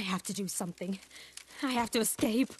I have to do something. I have to escape.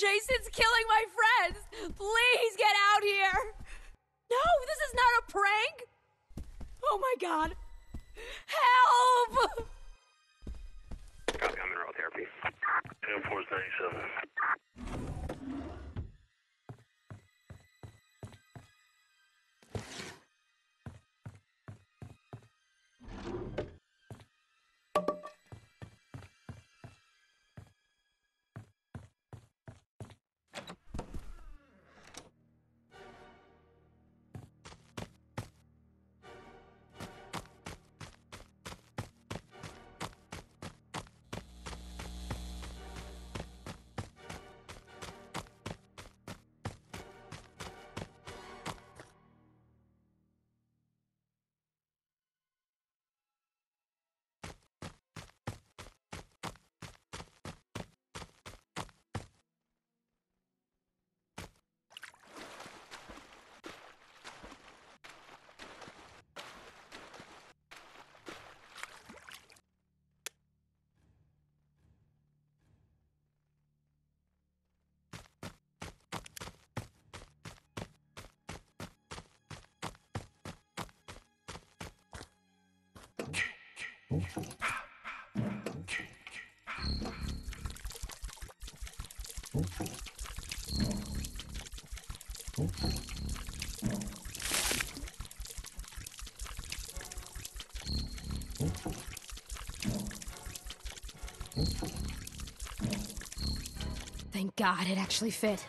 Jason's killing my friends! Please get out here! No, this is not a prank! Oh my god! Help! Copy, I'm in route therapy. 10497. Thank God it actually fit.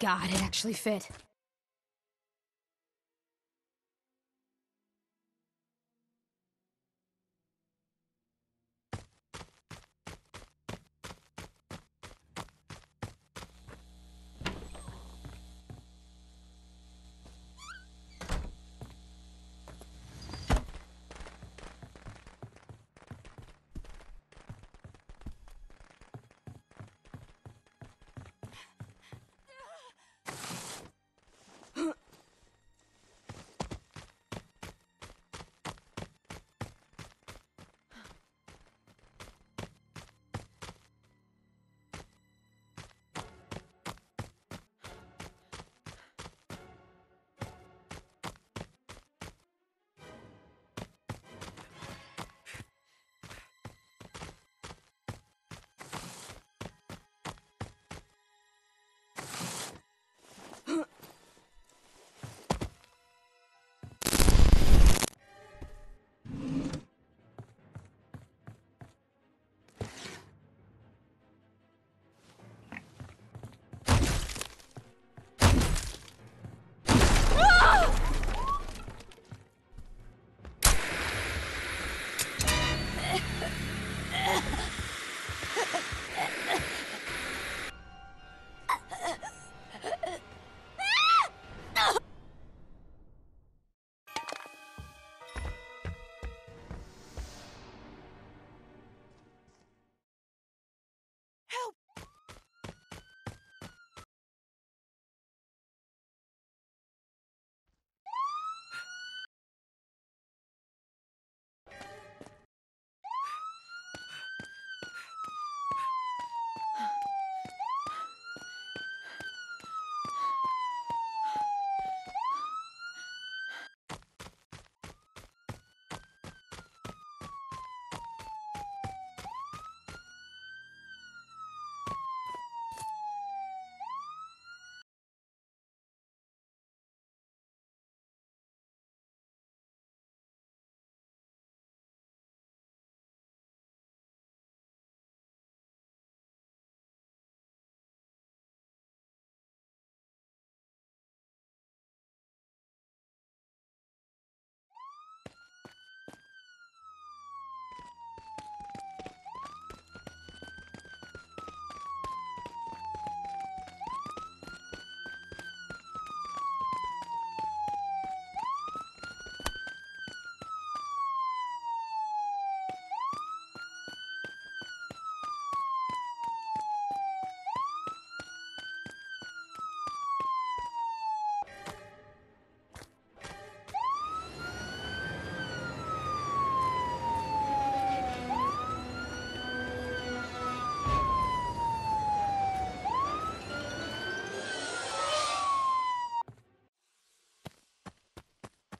God it actually fit.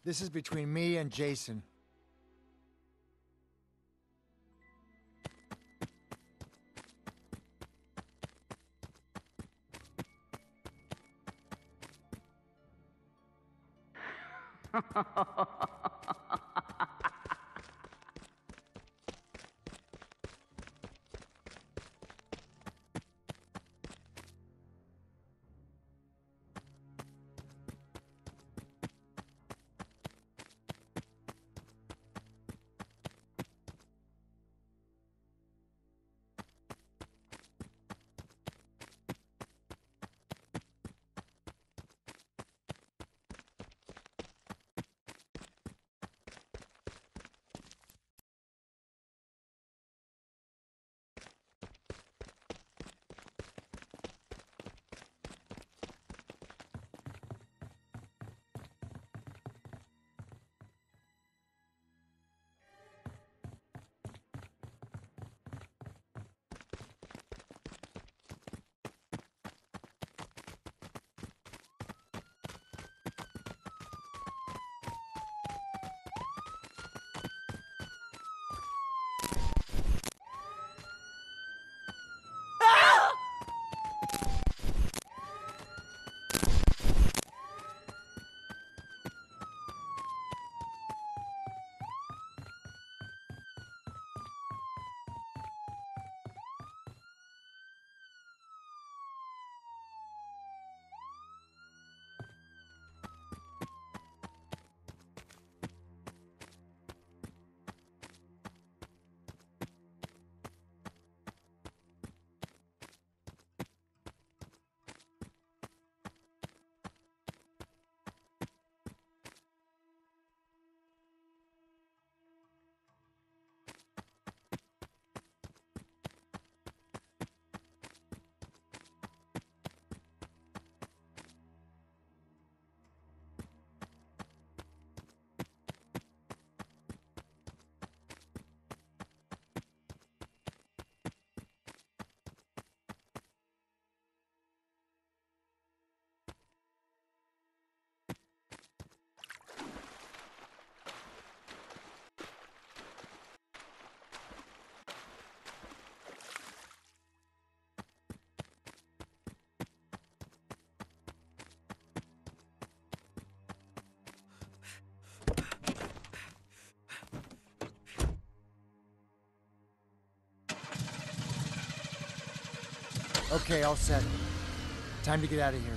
This is between me and Jason. Okay, all set. Time to get out of here.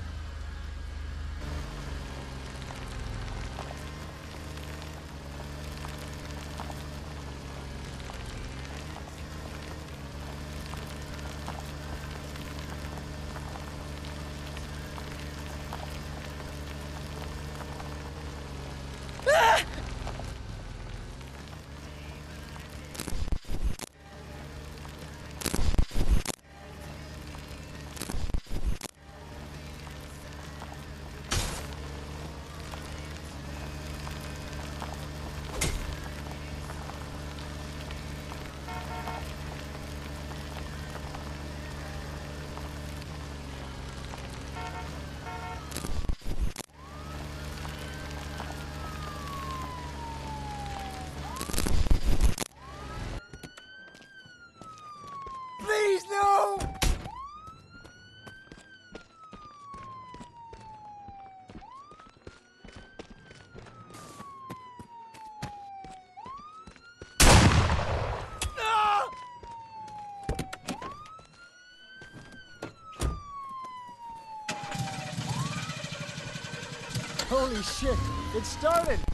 Holy shit! It started!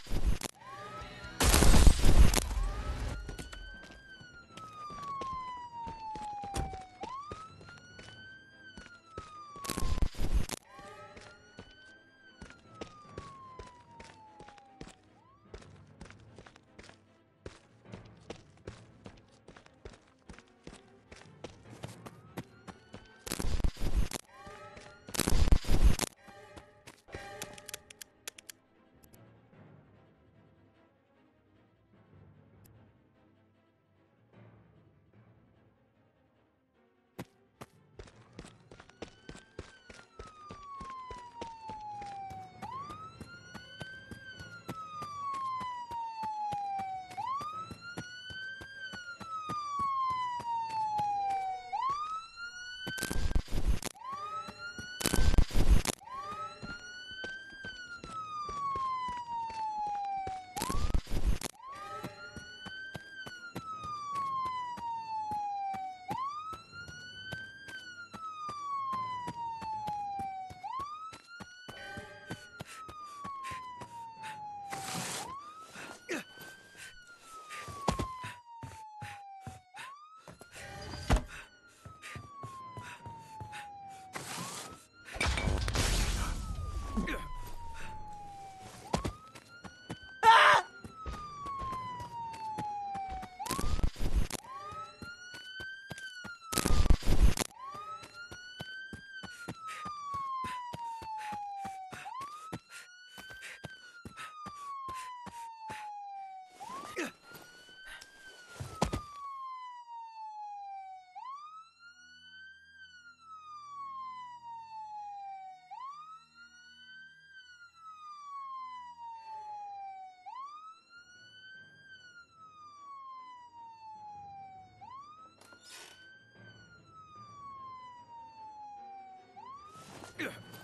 Ugh.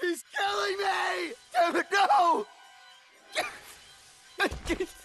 He's killing me! Damn it, no!